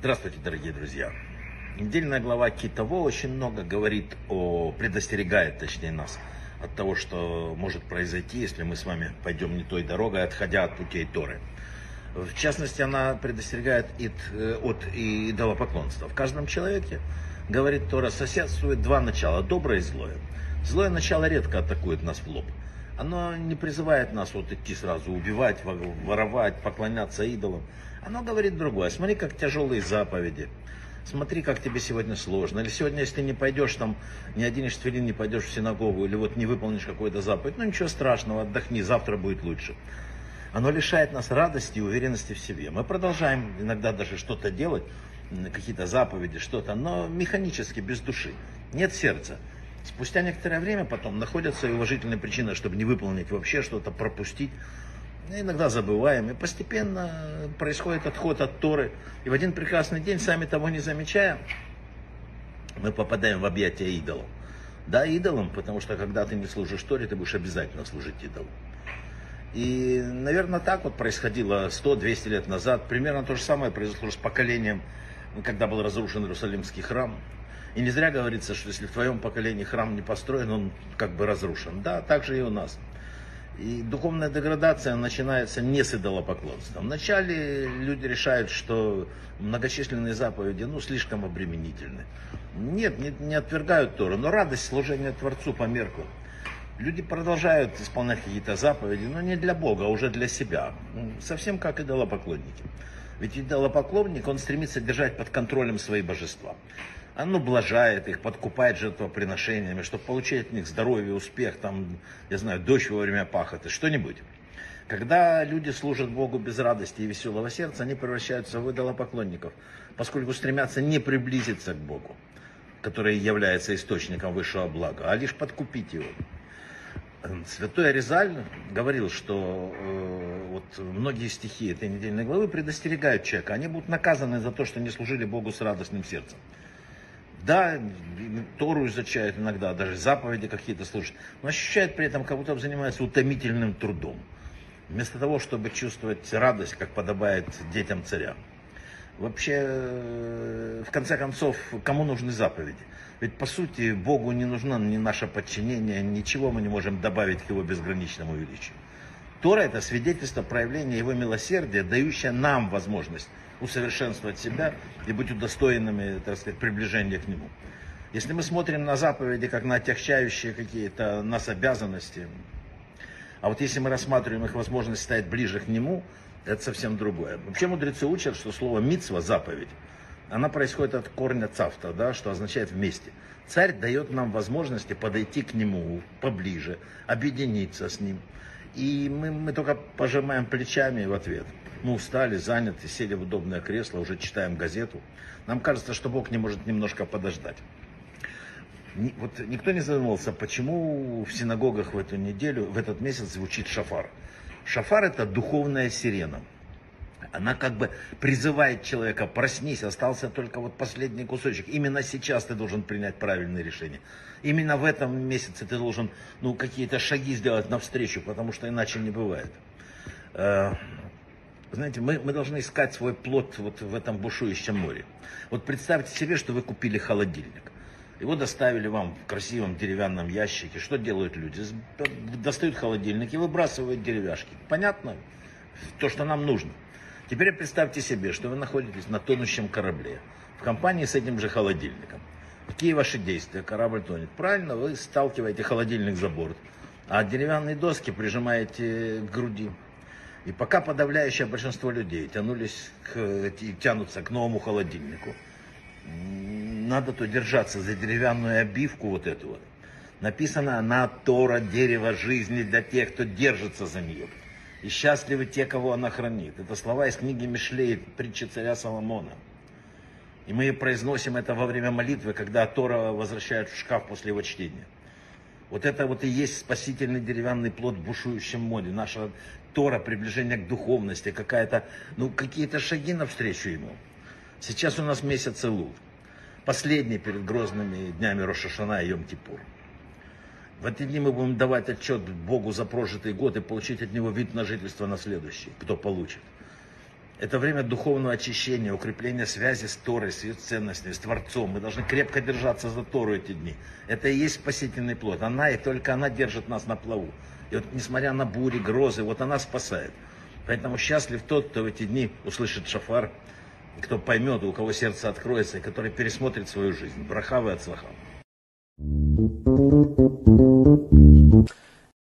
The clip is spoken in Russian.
Здравствуйте, дорогие друзья. Недельная глава Китово очень много говорит о, предостерегает, точнее, нас от того, что может произойти, если мы с вами пойдем не той дорогой, отходя от путей Торы. В частности, она предостерегает э, от идолопоклонства. В каждом человеке, говорит Тора, соседствует два начала, доброе и злое. Злое начало редко атакует нас в лоб. Оно не призывает нас вот идти сразу убивать, воровать, поклоняться идолам. Оно говорит другое. Смотри, как тяжелые заповеди. Смотри, как тебе сегодня сложно. Или сегодня, если ты не пойдешь там, ни один штвелин не пойдешь в синагогу, или вот не выполнишь какую-то заповедь, ну ничего страшного, отдохни, завтра будет лучше. Оно лишает нас радости и уверенности в себе. Мы продолжаем иногда даже что-то делать, какие-то заповеди, что-то, но механически, без души. Нет сердца. Спустя некоторое время потом находятся и уважительные причины, чтобы не выполнить вообще что-то, пропустить. Иногда забываем, и постепенно происходит отход от Торы. И в один прекрасный день, сами того не замечая, мы попадаем в объятия идолов. Да, идолам, потому что когда ты не служишь Торе, ты будешь обязательно служить идолу. И, наверное, так вот происходило 100-200 лет назад. Примерно то же самое произошло с поколением, когда был разрушен Иерусалимский храм. И не зря говорится, что если в твоем поколении храм не построен, он как бы разрушен. Да, так же и у нас. И духовная деградация начинается не с идолопоклонства. Вначале люди решают, что многочисленные заповеди ну, слишком обременительны. Нет, не, не отвергают Тору, но радость служения Творцу по мерку. Люди продолжают исполнять какие-то заповеди, но не для Бога, а уже для себя. Совсем как идолопоклонники. Ведь идолопоклонник, он стремится держать под контролем свои божества. Он ублажает их, подкупает жертвоприношениями, чтобы получить от них здоровье, успех, там, я знаю, дождь во время пахоты, что-нибудь. Когда люди служат Богу без радости и веселого сердца, они превращаются в идолопоклонников, поскольку стремятся не приблизиться к Богу, который является источником высшего блага, а лишь подкупить его. Святой Аризаль говорил, что э, вот многие стихи этой недельной главы предостерегают человека. Они будут наказаны за то, что не служили Богу с радостным сердцем. Да, Тору изучают иногда, даже заповеди какие-то слушают, но ощущают при этом, как будто занимаются утомительным трудом. Вместо того, чтобы чувствовать радость, как подобает детям царя. Вообще, э, в конце концов, кому нужны заповеди? Ведь по сути Богу не нужно ни наше подчинение, ничего мы не можем добавить к Его безграничному величию. Тора это свидетельство проявления Его милосердия, дающее нам возможность усовершенствовать себя и быть удостоенными, так сказать, приближения к Нему. Если мы смотрим на заповеди как на отягчающие какие-то нас обязанности, а вот если мы рассматриваем их возможность стать ближе к Нему, это совсем другое. Вообще мудрецы учат, что слово мицва, заповедь, она происходит от корня цавта, да, что означает вместе. Царь дает нам возможности подойти к нему поближе, объединиться с ним. И мы, мы только пожимаем плечами в ответ. Мы устали, заняты, сели в удобное кресло, уже читаем газету. Нам кажется, что Бог не может немножко подождать. Вот никто не задумывался, почему в синагогах в эту неделю, в этот месяц звучит шафар. Шафар это духовная сирена. Она как бы призывает человека, проснись, остался только вот последний кусочек. Именно сейчас ты должен принять правильное решение. Именно в этом месяце ты должен ну, какие-то шаги сделать навстречу, потому что иначе не бывает. Э, знаете, мы, мы должны искать свой плод вот в этом бушующем море. Вот представьте себе, что вы купили холодильник. Его доставили вам в красивом деревянном ящике. Что делают люди? Достают холодильник и выбрасывают деревяшки. Понятно? То, что нам нужно. Теперь представьте себе, что вы находитесь на тонущем корабле, в компании с этим же холодильником. Какие ваши действия? Корабль тонет. Правильно, вы сталкиваете холодильник за борт, а деревянные доски прижимаете к груди. И пока подавляющее большинство людей тянулись к, тянутся к новому холодильнику, надо то держаться за деревянную обивку вот эту вот. Написано «Она Тора, дерево жизни для тех, кто держится за нее» и счастливы те, кого она хранит. Это слова из книги Мишлей, притчи царя Соломона. И мы произносим это во время молитвы, когда Тора возвращают в шкаф после его чтения. Вот это вот и есть спасительный деревянный плод в бушующем море. Наша Тора, приближение к духовности, какая-то, ну, какие-то шаги навстречу ему. Сейчас у нас месяц Илул. Последний перед грозными днями Рошашана и Йом-Кипур. В эти дни мы будем давать отчет Богу за прожитый год и получить от Него вид на жительство на следующий, кто получит. Это время духовного очищения, укрепления связи с Торой, с ее ценностями, с Творцом. Мы должны крепко держаться за Тору эти дни. Это и есть спасительный плод. Она и только она держит нас на плаву. И вот несмотря на бури, грозы, вот она спасает. Поэтому счастлив тот, кто в эти дни услышит шафар, кто поймет, у кого сердце откроется, и который пересмотрит свою жизнь. Брахавы от слахам.